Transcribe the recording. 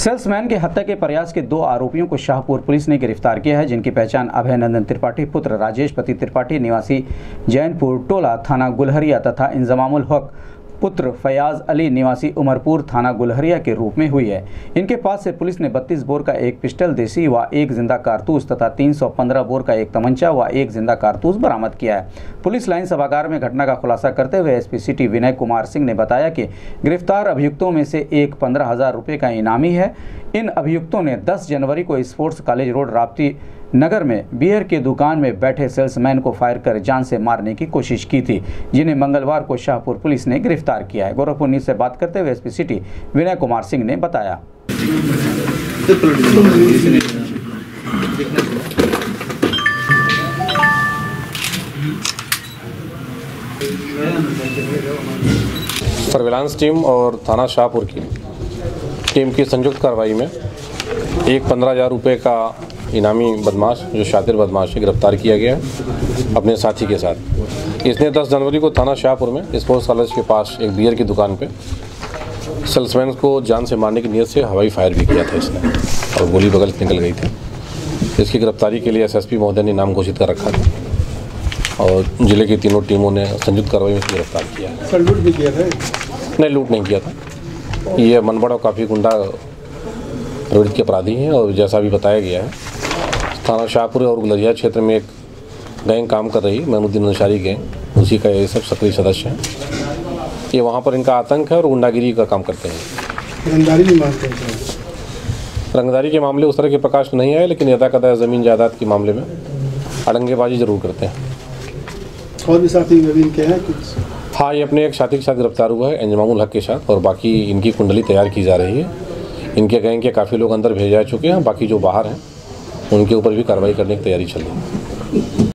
Salesman की हत्या के प्रयास के दो आरोपियों को शाहपुर पुलिस ने गिरफ़्तार किया है, जिनकी पहचान अभय नंदन त्रिपाठी, पुत्र राजेश पति त्रिपाठी, निवासी जैनपुर टोला थाना गुलहरिया तथा इंजमामुल हक पुत्र फयाज अली निवासी उमरपुर थाना गुलहरिया के रूप में हुई है। इनके पास से पुलिस ने 32 बोर का एक पिस्टल देसी व एक ज़िंदा कारतूस तथा 315 बोर का एक तमंचा व एक ज़िंदा कारतूस बरामद किया है। पुलिस लाइन सभागार में घटना का खुलासा करते हुए एसपी सिटी विनय कुमार सिंह ने बताया कि गिरफ़्तार अभियुक्तों में से एक पंद्रह हज़ार रुपये का इनामी है। इन अभियुक्तों ने 10 जनवरी को sports college road Rapti Nagar में बियर की दुकान में बैठे सेल्समैन को फायर कर जान से मारने की कोशिश की थी, जिन्हें मंगलवार को शाहपुर पुलिस ने गिरफ़्तार किया है। गोरखपुर न्यूज़ से बात करते हुए एसपी सिटी विनय कुमार सिंह ने बताया। सर्विलांस टीम और थाना शाहपुर की टीम की संयुक्त कार्रवाई में एक पंद्रह हज़ार रुपये का इनामी बदमाश जो शातिर बदमाश है गिरफ़्तार किया गया है अपने साथी के साथ। इसने 10 जनवरी को थाना शाहपुर में स्पोर्ट्स कॉलेज के पास एक बियर की दुकान पे सेल्समैन को जान से मारने की नीयत से हवाई फायर भी किया था इसने और गोली बगल निकल गई थी। इसकी गिरफ्तारी के लिए एसएसपी महोदय ने नाम घोषित कर रखा था और ज़िले की तीनों टीमों ने संयुक्त कार्रवाई में गिरफ़्तार किया है। लूट भी किया था? नहीं लूट नहीं किया था। ये मनबड़ा काफ़ी गुंडा प्रवृत्ति के अपराधी हैं और जैसा अभी बताया गया है थाना शाहपुर और गुलरिया क्षेत्र में एक गैंग काम कर रही महमूद्दीन अंसारी गैंग उसी का ये सब सक्रिय सदस्य हैं। ये वहाँ पर इनका आतंक है और गुंडागिरी का काम करते हैं। रंगदारी हैं। के मामले उस तरह के प्रकाश नहीं आए लेकिन यदा कदा ज़मीन जायदाद के मामले में अड़ंगेबाजी ज़रूर करते हैं। और भी साथी इनके हैं कुछ? हाँ ये अपने एक साथी के साथ गिरफ़्तार हुआ है अंजमामुल हक के साथ और बाकी इनकी कुंडली तैयार की जा रही है। इनके गैंग के काफ़ी लोग अंदर भेजा जा चुके हैं बाकी जो बाहर हैं उनके ऊपर भी कार्रवाई करने की तैयारी चल रही है।